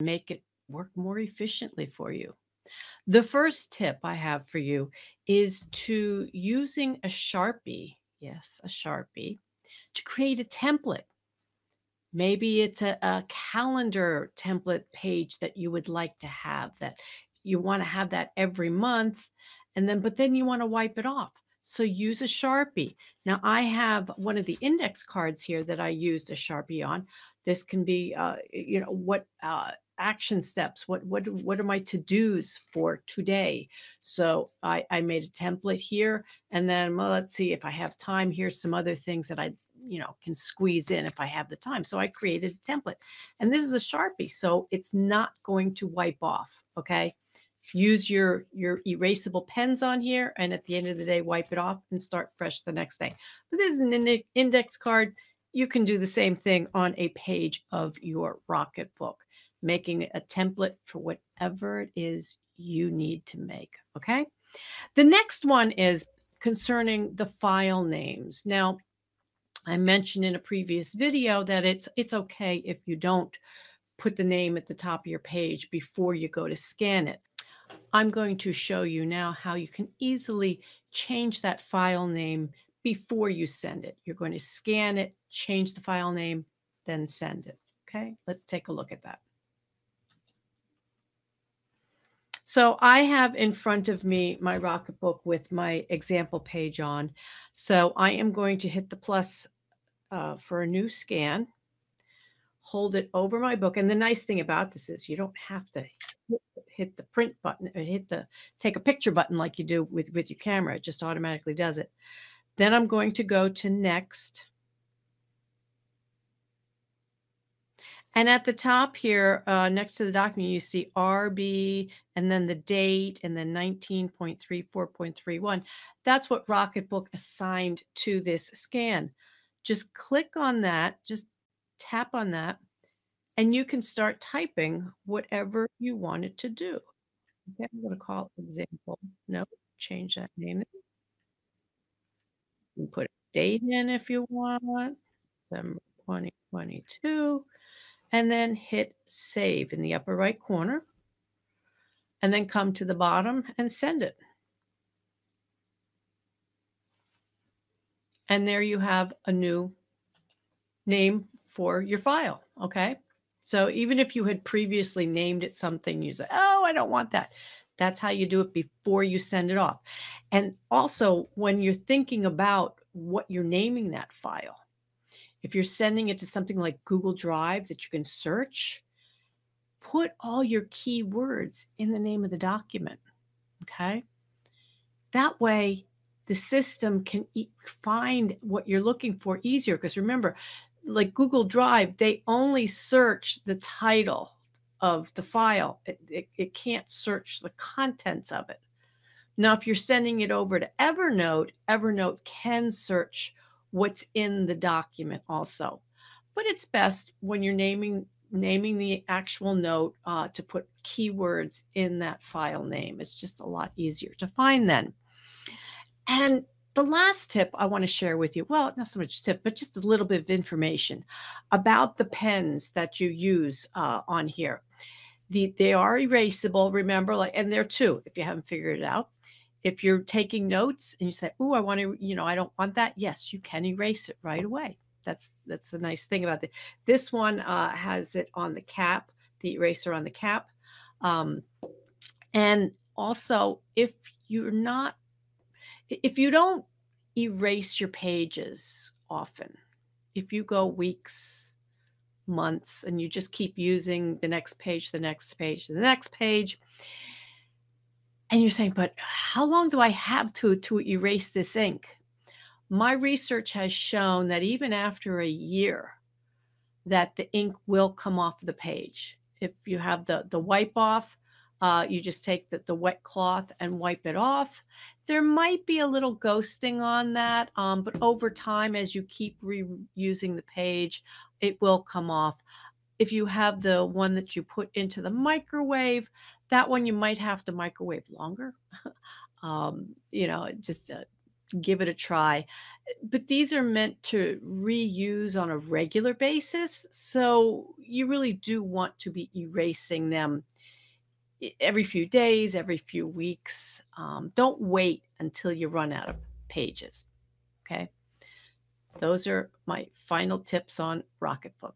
make it work more efficiently for you. The first tip I have for you is to using a Sharpie, yes, a Sharpie, to create a template. Maybe it's a, a calendar template page that you would like to have that you want to have that every month and then but then you want to wipe it off. So use a Sharpie. Now I have one of the index cards here that I used a Sharpie on. This can be, uh, you know, what uh, action steps, what what what are my to-dos for today? So I, I made a template here, and then well, let's see if I have time. Here's some other things that I you know can squeeze in if I have the time. So I created a template, and this is a Sharpie, so it's not going to wipe off. Okay use your your erasable pens on here and at the end of the day wipe it off and start fresh the next day. But this is an index card. You can do the same thing on a page of your Rocketbook making a template for whatever it is you need to make okay? The next one is concerning the file names. Now i mentioned in a previous video that it's it's okay if you don't put the name at the top of your page before you go to scan it I'm going to show you now how you can easily change that file name before you send it. You're going to scan it, change the file name, then send it. Okay, let's take a look at that. So I have in front of me my Rocketbook with my example page on. So I am going to hit the plus uh, for a new scan, hold it over my book. And the nice thing about this is you don't have to hit the print button or hit the take a picture button like you do with, with your camera. It just automatically does it. Then I'm going to go to next. And at the top here, uh, next to the document, you see RB and then the date and then 19.34.31. That's what Rocketbook assigned to this scan. Just click on that, just tap on that, and you can start typing whatever you want it to do. Okay, I'm going to call example. No, change that name. You can put a date in if you want, December 2022, and then hit save in the upper right corner. And then come to the bottom and send it. And there you have a new name for your file. Okay. So even if you had previously named it something, you say, oh, I don't want that. That's how you do it before you send it off. And also, when you're thinking about what you're naming that file, if you're sending it to something like Google Drive that you can search, put all your keywords in the name of the document. Okay. That way, the system can e- find what you're looking for easier. Because remember, like Google Drive, they only search the title of the file. It, it, it, can't search the contents of it. Now, if you're sending it over to Evernote, Evernote can search what's in the document also. But it's best when you're naming naming the actual note uh, to put keywords in that file name. It's just a lot easier to find then. And the last tip I want to share with you well, not so much tip, but just a little bit of information about the pens that you use uh, on here. The, they are erasable, remember, like, and there too, if you haven't figured it out. If you're taking notes and you say, Oh, I want to, you know, I don't want that. Yes, you can erase it right away. That's that's the nice thing about it. This one uh, has it on the cap, the eraser on the cap. Um, and also, if you're not if you don't erase your pages often, if you go weeks, months, and you just keep using the next page, the next page, the next page, and you're saying, but how long do I have to to erase this ink? My research has shown that even after a year, that the ink will come off the page. If you have the the wipe off, uh, you just take the, the wet cloth and wipe it off. There might be a little ghosting on that, um, but over time, as you keep reusing the page, it will come off. If you have the one that you put into the microwave, that one you might have to microwave longer. um, you know, just uh, give it a try. But these are meant to reuse on a regular basis. So you really do want to be erasing them every few days, every few weeks. Um, don't wait until you run out of pages. Okay. Those are my final tips on Rocketbook.